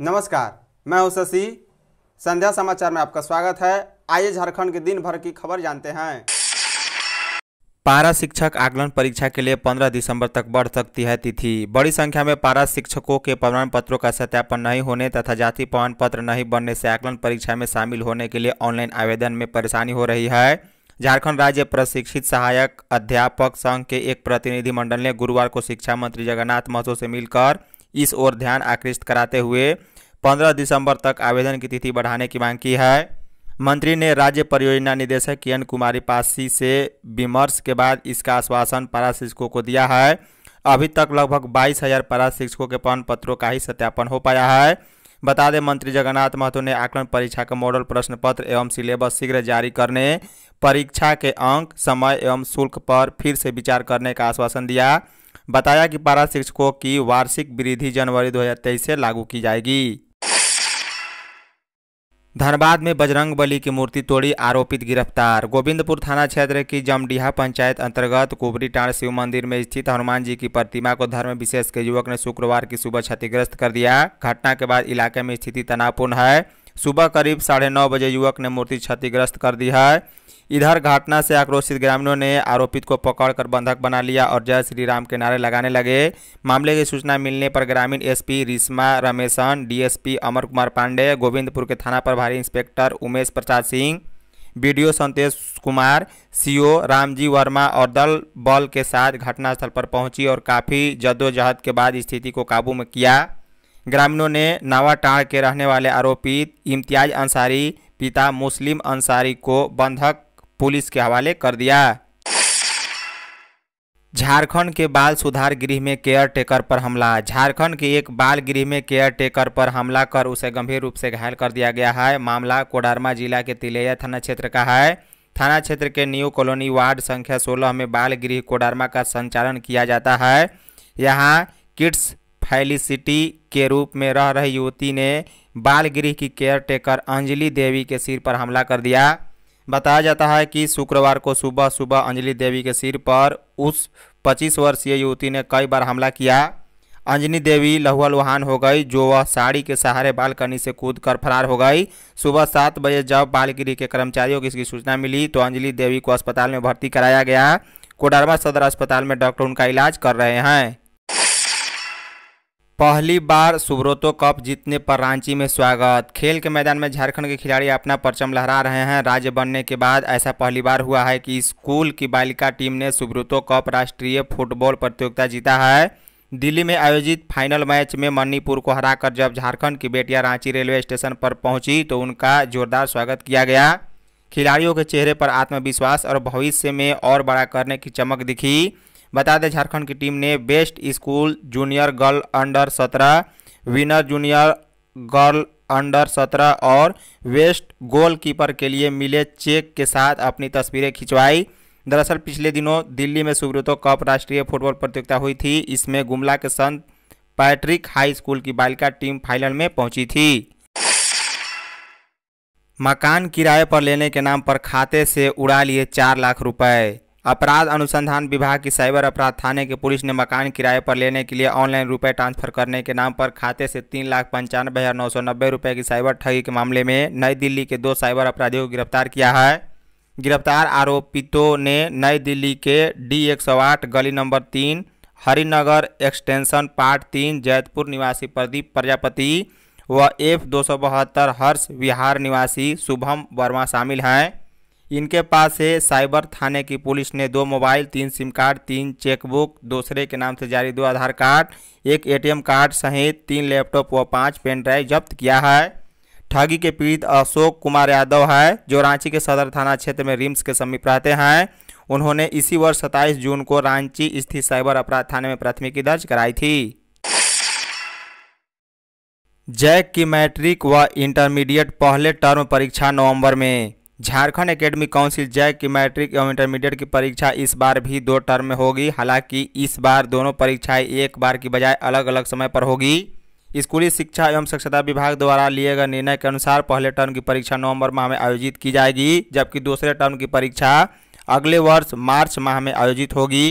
नमस्कार, मैं हूँ शशि। संध्या समाचार में आपका स्वागत है। आइए झारखंड के दिन भर की खबर जानते हैं। पारा शिक्षक आकलन परीक्षा के लिए 15 दिसंबर तक बढ़ सकती है तिथि। बड़ी संख्या में पारा शिक्षकों के प्रमाण पत्रों का सत्यापन नहीं होने तथा जाति प्रमाण पत्र नहीं बनने से आकलन परीक्षा में शामिल होने के लिए ऑनलाइन आवेदन में परेशानी हो रही है। झारखंड राज्य प्रशिक्षित सहायक अध्यापक संघ के एक प्रतिनिधिमंडल ने गुरुवार को शिक्षा मंत्री जगन्नाथ महतो से मिलकर इस ओर ध्यान आकृष्ट कराते हुए 15 दिसंबर तक आवेदन की तिथि बढ़ाने की मांग की है। मंत्री ने राज्य परियोजना निदेशक किरण कुमारी पासी से विमर्श के बाद इसका आश्वासन पारा शिक्षकों को दिया है। अभी तक लगभग बाईस हज़ार पारा शिक्षकों के प्रमाण पत्रों का ही सत्यापन हो पाया है। बता दें, मंत्री जगन्नाथ महतो ने आकलन परीक्षा का मॉडल प्रश्न पत्र एवं सिलेबस शीघ्र जारी करने, परीक्षा के अंक, समय एवं शुल्क पर फिर से विचार करने का आश्वासन दिया। बताया कि पारा शिक्षकों की वार्षिक वृद्धि जनवरी 2023 से लागू की जाएगी। धनबाद में बजरंग बली की मूर्ति तोड़ी, आरोपित गिरफ़्तार। गोविंदपुर थाना क्षेत्र की जमडीहा पंचायत अंतर्गत कुबरी टाण शिव मंदिर में स्थित हनुमान जी की प्रतिमा को धर्म विशेष के युवक ने शुक्रवार की सुबह क्षतिग्रस्त कर दिया। घटना के बाद इलाके में स्थिति तनावपूर्ण है। सुबह करीब साढ़े नौ बजे युवक ने मूर्ति क्षतिग्रस्त कर दी है। इधर घटना से आक्रोशित ग्रामीणों ने आरोपित को पकड़कर बंधक बना लिया और जय श्री राम के नारे लगाने लगे। मामले की सूचना मिलने पर ग्रामीण एसपी रिश्मा रमेशन, डीएसपी अमर कुमार पांडे, गोविंदपुर के थाना प्रभारी inspector Umesh Prasad Singh, BDO Santesh Kumar, CO Ramji Verma और दल बल के साथ घटनास्थल पर पहुँची और काफ़ी जद्दोजहद के बाद स्थिति को काबू में किया। ग्रामीणों ने नावाटाड़ के रहने वाले आरोपित इम्तियाज़ अंसारी, पिता मुस्लिम अंसारी को बंधक पुलिस के हवाले कर दिया। झारखंड के बाल सुधार गृह में केयर टेकर पर हमला। झारखंड के एक बाल गृह में केयर टेकर पर हमला कर उसे गंभीर रूप से घायल कर दिया गया है। मामला कोडरमा जिला के तिलैया थाना क्षेत्र का है। थाना क्षेत्र के न्यू कॉलोनी वार्ड संख्या 16 में बाल गृह कोडरमा का संचालन किया जाता है। यहाँ किड्स फैलिसिटी के रूप में रह रही युवती ने बाल गृह की केयर टेकर अंजलि देवी के सिर पर हमला कर दिया। बताया जाता है कि शुक्रवार को सुबह सुबह अंजलि देवी के सिर पर उस 25 वर्षीय युवती ने कई बार हमला किया। अंजनी देवी लहुलुहान हो गई, जो वह साड़ी के सहारे बालकनी से कूद कर फरार हो गई। सुबह सात बजे जब बालगिरी के कर्मचारियों को इसकी सूचना मिली तो अंजलि देवी को अस्पताल में भर्ती कराया गया। कोडरमा सदर अस्पताल में डॉक्टर उनका इलाज कर रहे हैं। पहली बार सुब्रोतो कप जीतने पर रांची में स्वागत। खेल के मैदान में झारखंड के खिलाड़ी अपना परचम लहरा रहे हैं। राज्य बनने के बाद ऐसा पहली बार हुआ है कि स्कूल की बालिका टीम ने सुब्रोतो कप राष्ट्रीय फुटबॉल प्रतियोगिता जीता है। दिल्ली में आयोजित फाइनल मैच में मणिपुर को हराकर जब झारखंड की बेटियाँ रांची रेलवे स्टेशन पर पहुँची तो उनका जोरदार स्वागत किया गया। खिलाड़ियों के चेहरे पर आत्मविश्वास और भविष्य में और बड़ा करने की चमक दिखी। बता दें, झारखंड की टीम ने best school junior girl under सत्रह, विनर जूनियर गर्ल अंडर सत्रह और वेस्ट गोलकीपर के लिए मिले चेक के साथ अपनी तस्वीरें खिंचवाई। दरअसल, पिछले दिनों दिल्ली में सुब्रतो कप राष्ट्रीय फुटबॉल प्रतियोगिता हुई थी। इसमें गुमला के संत पैट्रिक हाई स्कूल की बालिका टीम फाइनल में पहुँची थी। मकान किराए पर लेने के नाम पर खाते से उड़ा लिए चार लाख रुपए। अपराध अनुसंधान विभाग की साइबर अपराध थाने के पुलिस ने मकान किराए पर लेने के लिए ऑनलाइन रुपए ट्रांसफ़र करने के नाम पर खाते से तीन लाख पंचानवे हज़ार नौ सौ नब्बे रुपये की साइबर ठगी के मामले में नई दिल्ली के दो साइबर अपराधियों को गिरफ़्तार किया है। गिरफ़्तार आरोपितों ने नई दिल्ली के डी एक सौ आठ, गली नंबर तीन, हरिनगर एक्सटेंशन पार्ट तीन, जैतपुर निवासी प्रदीप प्रजापति व एफ़ दो सौ बहत्तर, हर्ष विहार निवासी शुभम वर्मा शामिल हैं। इनके पास से साइबर थाने की पुलिस ने दो मोबाइल, तीन सिम कार्ड, तीन चेकबुक, दूसरे के नाम से जारी दो आधार कार्ड, एक एटीएम कार्ड सहित तीन लैपटॉप व पाँच पेन ड्राइव जब्त किया है। ठगी के पीड़ित अशोक कुमार यादव है, जो रांची के सदर थाना क्षेत्र में रिम्स के समीप रहते हैं। उन्होंने इसी वर्ष 27 जून को रांची स्थित साइबर अपराध थाने में प्राथमिकी दर्ज कराई थी। जैक की मैट्रिक व इंटरमीडिएट पहले टर्म परीक्षा नवंबर में। झारखंड एकेडमिक काउंसिल जैक की मैट्रिक एवं इंटरमीडिएट की परीक्षा इस बार भी दो टर्म में होगी। हालाँकि इस बार दोनों परीक्षाएँ एक बार की बजाय अलग अलग समय पर होगी। स्कूली शिक्षा एवं स्वच्छता विभाग द्वारा लिए गए निर्णय के अनुसार पहले टर्म की परीक्षा नवंबर माह में आयोजित की जाएगी, जबकि दूसरे टर्म की परीक्षा अगले वर्ष मार्च माह में आयोजित होगी।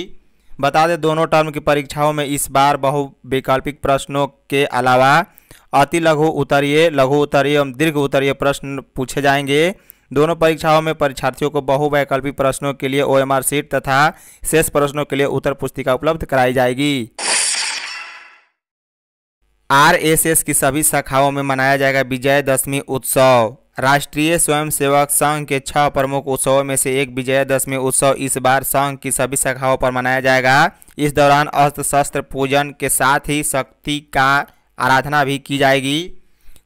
बता दें, दोनों टर्म की परीक्षाओं में इस बार बहु वैकल्पिक प्रश्नों के अलावा अति लघु उत्तरीय लघु उत्तरीय एवं दीर्घ उत्तरीय प्रश्न पूछे जाएँगे। दोनों परीक्षाओं में परीक्षार्थियों को बहुवैकल्पिक प्रश्नों के लिए ओएमआर सीट तथा शेष प्रश्नों के लिए उत्तर पुस्तिका उपलब्ध कराई जाएगी। आरएसएस की सभी शाखाओं में मनाया जाएगा विजयदशमी उत्सव। राष्ट्रीय स्वयंसेवक संघ के छह प्रमुख उत्सवों में से एक विजयदशमी उत्सव इस बार संघ की सभी शाखाओं पर मनाया जाएगा। इस दौरान अस्त्र शस्त्र पूजन के साथ ही शक्ति का आराधना भी की जाएगी।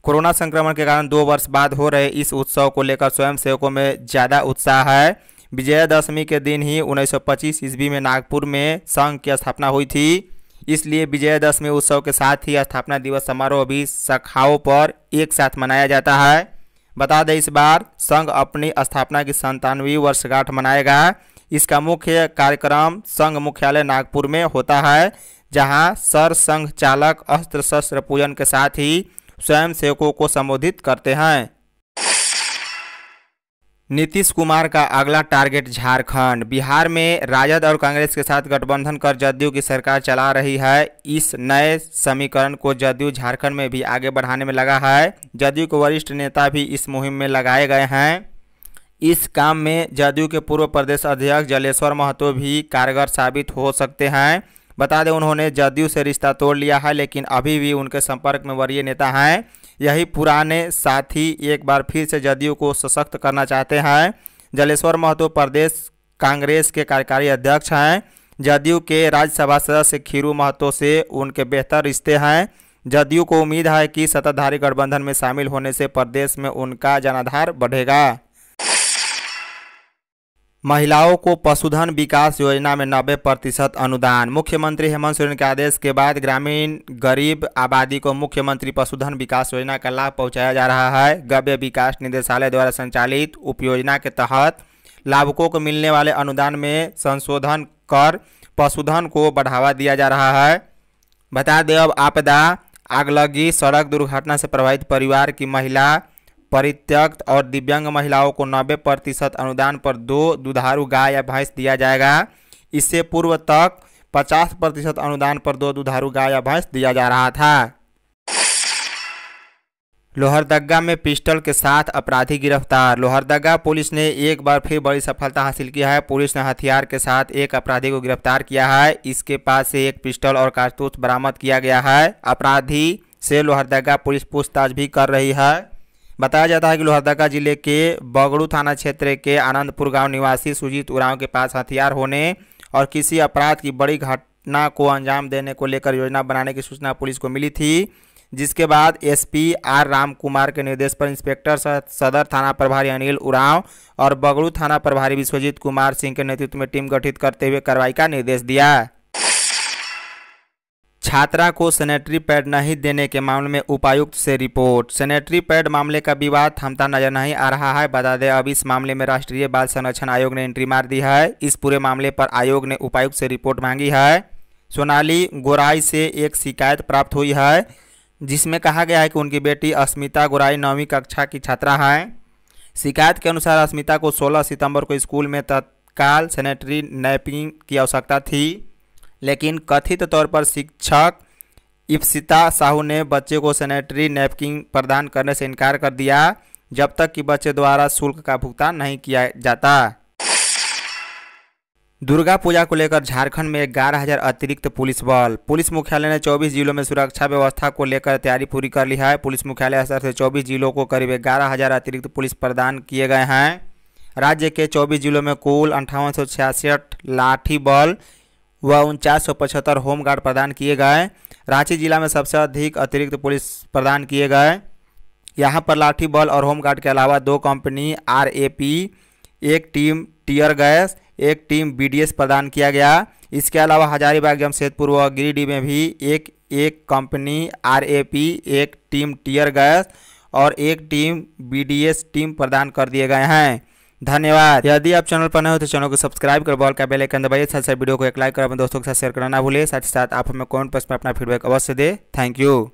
कोरोना संक्रमण के कारण दो वर्ष बाद हो रहे इस उत्सव को लेकर स्वयंसेवकों में ज़्यादा उत्साह है। विजयदशमी के दिन ही 1925 ईस्वी में नागपुर में संघ की स्थापना हुई थी। इसलिए विजयादशमी उत्सव के साथ ही स्थापना दिवस समारोह भी शाखाओं पर एक साथ मनाया जाता है। बता दें इस बार संघ अपनी स्थापना की संतानवी वर्षगांठ मनाएगा। इसका मुख्य कार्यक्रम संघ मुख्यालय नागपुर में होता है, जहाँ सर संघ चालक अस्त्र शस्त्र पूजन के साथ ही स्वयं सेवकों को संबोधित करते हैं। नीतीश कुमार का अगला टारगेट झारखंड। बिहार में राजद और कांग्रेस के साथ गठबंधन कर जदयू की सरकार चला रही है। इस नए समीकरण को जदयू झारखंड में भी आगे बढ़ाने में लगा है। जदयू के वरिष्ठ नेता भी इस मुहिम में लगाए गए हैं। इस काम में जदयू के पूर्व प्रदेश अध्यक्ष जलेश्वर महतो भी कारगर साबित हो सकते हैं। बता दें, उन्होंने जदयू से रिश्ता तोड़ लिया है, लेकिन अभी भी उनके संपर्क में वरीय नेता हैं। यही पुराने साथी एक बार फिर से जदयू को सशक्त करना चाहते हैं। जलेश्वर महतो प्रदेश कांग्रेस के कार्यकारी अध्यक्ष हैं। जदयू के राज्यसभा सदस्य खीरू महतो से उनके बेहतर रिश्ते हैं। जदयू को उम्मीद है कि सत्ताधारी गठबंधन में शामिल होने से प्रदेश में उनका जनाधार बढ़ेगा। महिलाओं को पशुधन विकास योजना में 90 प्रतिशत अनुदान। मुख्यमंत्री हेमंत सोरेन के आदेश के बाद ग्रामीण गरीब आबादी को मुख्यमंत्री पशुधन विकास योजना का लाभ पहुँचाया जा रहा है। गव्य विकास निदेशालय द्वारा संचालित उपयोजना के तहत लाभुकों को मिलने वाले अनुदान में संशोधन कर पशुधन को बढ़ावा दिया जा रहा है। बता दें, अब आपदा, आगलगी, सड़क दुर्घटना से प्रभावित परिवार की महिला परित्यक्त और दिव्यांग महिलाओं को 90 प्रतिशत अनुदान पर दो दुधारू गाय या भैंस दिया जाएगा। इससे पूर्व तक 50 प्रतिशत अनुदान पर दो दुधारू गाय या भैंस दिया जा रहा था। लोहरदगा में पिस्टल के साथ अपराधी गिरफ़्तार। लोहरदगा पुलिस ने एक बार फिर बड़ी सफलता हासिल किया है। पुलिस ने हथियार के साथ एक अपराधी को गिरफ़्तार किया है। इसके पास से एक पिस्टल और कारतूस बरामद किया गया है। अपराधी से लोहरदगा पुलिस पूछताछ भी कर रही है। बताया जाता है कि लोहरदगा ज़िले के बगड़ू थाना क्षेत्र के आनंदपुर गाँव निवासी सुजीत उरांव के पास हथियार होने और किसी अपराध की बड़ी घटना को अंजाम देने को लेकर योजना बनाने की सूचना पुलिस को मिली थी, जिसके बाद एसपी आर राम कुमार के निर्देश पर इंस्पेक्टर सदर थाना प्रभारी अनिल उरांव और बगड़ू थाना प्रभारी विश्वजीत कुमार सिंह के नेतृत्व में टीम गठित करते हुए कार्रवाई का निर्देश दिया। छात्रा को सैनिटरी पैड नहीं देने के मामले में उपायुक्त से रिपोर्ट। सैनिटरी पैड मामले का विवाद थमता नज़र नहीं आ रहा है। बता दें, अब इस मामले में राष्ट्रीय बाल संरक्षण आयोग ने एंट्री मार दी है। इस पूरे मामले पर आयोग ने उपायुक्त से रिपोर्ट मांगी है। सोनाली गोराई से एक शिकायत प्राप्त हुई है, जिसमें कहा गया है कि उनकी बेटी अस्मिता गोराई नौवीं कक्षा की छात्रा हैं। शिकायत के अनुसार अस्मिता को 16 सितंबर को स्कूल में तत्काल सैनिटरी नैपिंग की आवश्यकता थी। लेकिन कथित तौर पर शिक्षक इप्सिता साहू ने बच्चे को सैनिटरी नैपकिन प्रदान करने से इनकार कर दिया, जब तक कि बच्चे द्वारा शुल्क का भुगतान नहीं किया जाता। दुर्गा पूजा को लेकर झारखंड में ग्यारह हज़ार अतिरिक्त पुलिस बल। पुलिस मुख्यालय ने 24 जिलों में सुरक्षा व्यवस्था को लेकर तैयारी पूरी कर ली है। पुलिस मुख्यालय स्तर से 24 जिलों को करीब ग्यारह हज़ार अतिरिक्त पुलिस प्रदान किए गए हैं। राज्य के 24 जिलों में कुल अंठावन लाठी बल व उनचास सौ पचहत्तर होमगार्ड प्रदान किए गए। रांची जिला में सबसे अधिक अतिरिक्त पुलिस प्रदान किए गए। यहाँ पर लाठी बल और होमगार्ड के अलावा दो कंपनी आरएपी, एक टीम टीयर गैस, एक टीम बीडीएस प्रदान किया गया। इसके अलावा हजारीबाग, जमशेदपुर व गिरिडीह में भी एक एक कंपनी आरएपी, एक टीम टीयर गैस और एक टीम बीडीएस टीम प्रदान कर दिए गए हैं। धन्यवाद। यदि आप चैनल पर नए हो तो चैनल को सब्सक्राइब कर बॉल का बेल आइकन दबाइए, साथ साथ वीडियो को एक लाइक कर अपने दोस्तों के साथ शेयर करना ना भूलिए। साथ ही साथ आप हमें कमेंट पर अपना फीडबैक अवश्य दे। Thank you.